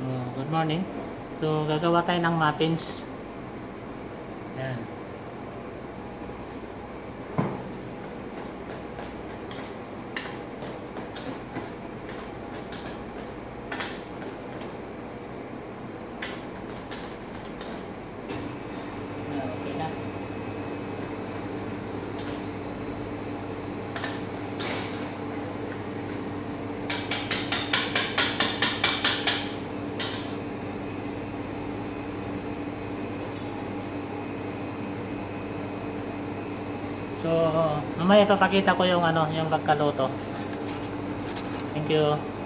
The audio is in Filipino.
Good morning. So, gagawa tayo ng muffins. Yan. So, mamaya ipapakita ko yung ano, yung pagkaluto. Thank you.